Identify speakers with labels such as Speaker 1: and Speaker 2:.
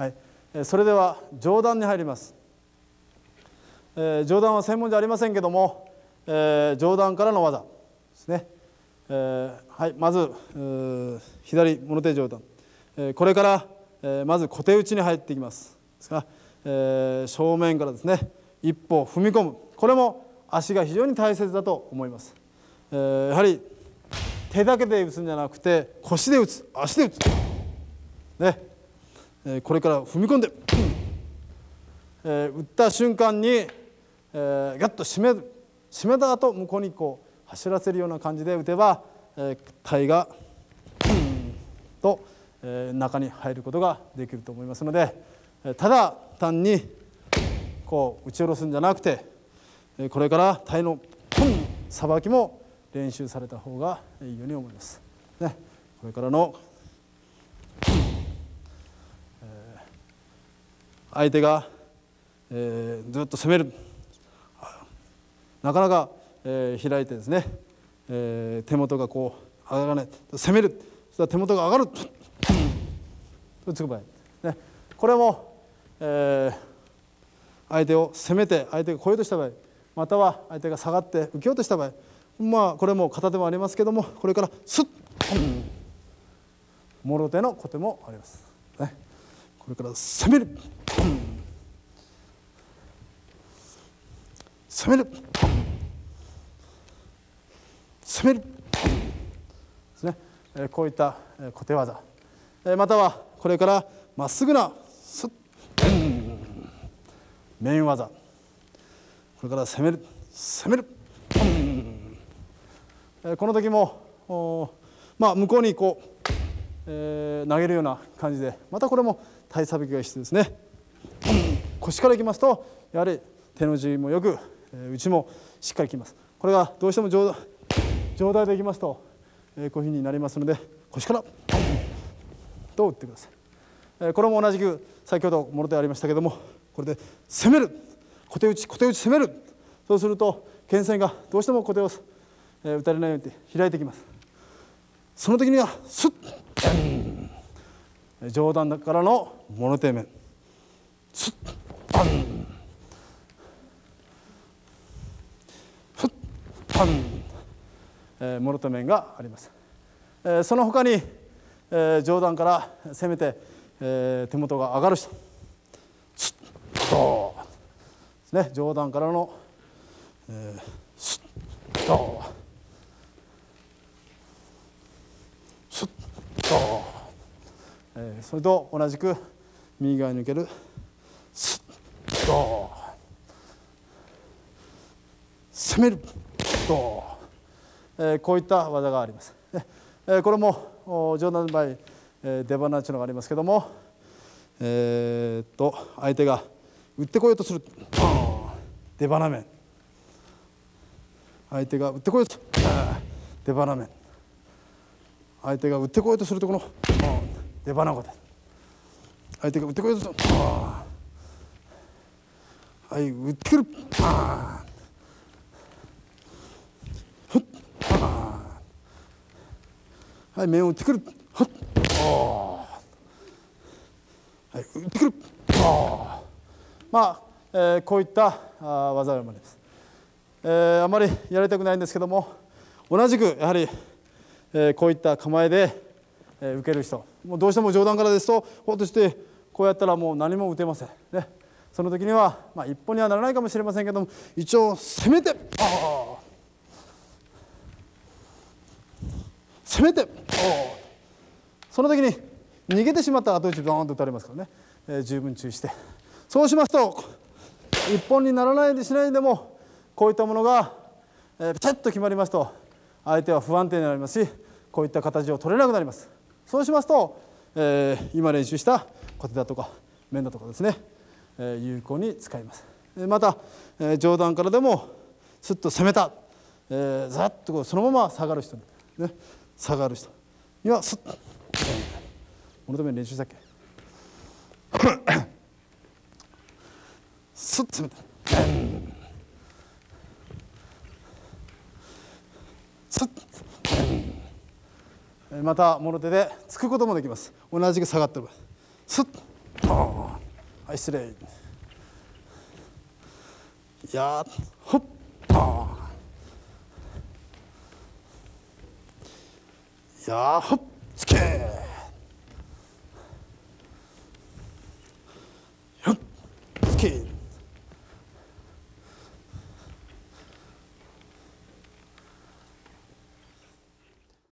Speaker 1: はい、それでは上段に入ります、えー、上段は専門じゃありませんけども、えー、上段からの技ですね、えー、はい。まず左物手上段、え、これから、え、まず小手打ちに入っていきます。ですが、えー、正面からですね。一歩踏み込む。これも足が非常に大切だと思います、え、やはり手だけで打つんじゃなくて腰で打つ。足で打つ。ね。えこれから踏み込んで、え打った瞬間に、えー、ガッと締める締めた後向こうにこう走らせるような感じで打てば、え体がと、え中に入ることができると思いますのでただ単にこう打ち下ろすんじゃなくてこれから体のさばきも練習された方がいいように思います。ね、これからの相手が、えー、ずっと攻める。なかなか、えー、開いてですね、えー、手元がこう上がらない。攻める。そしたら手元が上がる。とつ場合、ね、これも、えー、相手を攻めて相手が来ようとした場合または相手が下がって受けようとした場合まあこれも片手もありますけどもこれからスッもろ手の小手もあります。ね、これから攻める。攻める。攻める。ですね、えこういった小手技、えまたはこれからまっすぐなスッ面技。これから攻める。攻める。この時もまあ向こうにこう、えー、投げるような感じでまたこれも体さびきが必要ですね。腰からいきますとやはり手の字もよく内もしっかりきます。これがどうしても上上台でいきますとこういうふうになりますので腰からと打ってください。これも同じく先ほどもろ手ありましたけどもこれで攻める。小手打ち小手打ち攻める。そうすると剣線がどうしても小手を打たれないように開いてきます。その時にはスッ上段からの物手面。スッパンフッパン、えー、物手面があります、えー、その他に、えー、上段から攻めて、えー、手元が上がる人スッとですね上段からの、えー、スッとスッと、えー、それと同じく右側に抜けると。攻めると、えー、こういった技があります。えー、これも上段の場合、えー、出花というのがありますけども、えー、と相手が打ってこようとする。出花面相手が打ってこようと出花面相手が打ってこようとするところ出花子で相手が打ってこようとする。とはい打ってくるはい面を打ってくるはっはい打ってくるまあ、えー、こういったあ技をます、えー、あまりやりたくないんですけども同じくやはり、えー、こういった構えで、えー、受ける人もうどうしても上段からですとほっとしてこうやったらもう何も打てませんねその時には、まあ、一歩にはならないかもしれませんけども一応攻めて攻めてその時に逃げてしまったら後打ちドーンと打たれますからね、えー、十分注意して。そうしますと一本にならないでしないでもこういったものが、えー、ピタッと決まりますと相手は不安定になりますしこういった形を取れなくなります。そうしますと、えー、今練習した小手だとか面だとかですね。有効に使います。また、え上段からでもすっと攻めた、えざっとこうそのまま下がる人、ね、下がる人。にはすっとこのために練習したっけ？すっと攻めた。すっまたもろ手でつくこともできます。同じく下がってるす。っはい失礼。やほっぱ。やほっつけ。ほっつけ。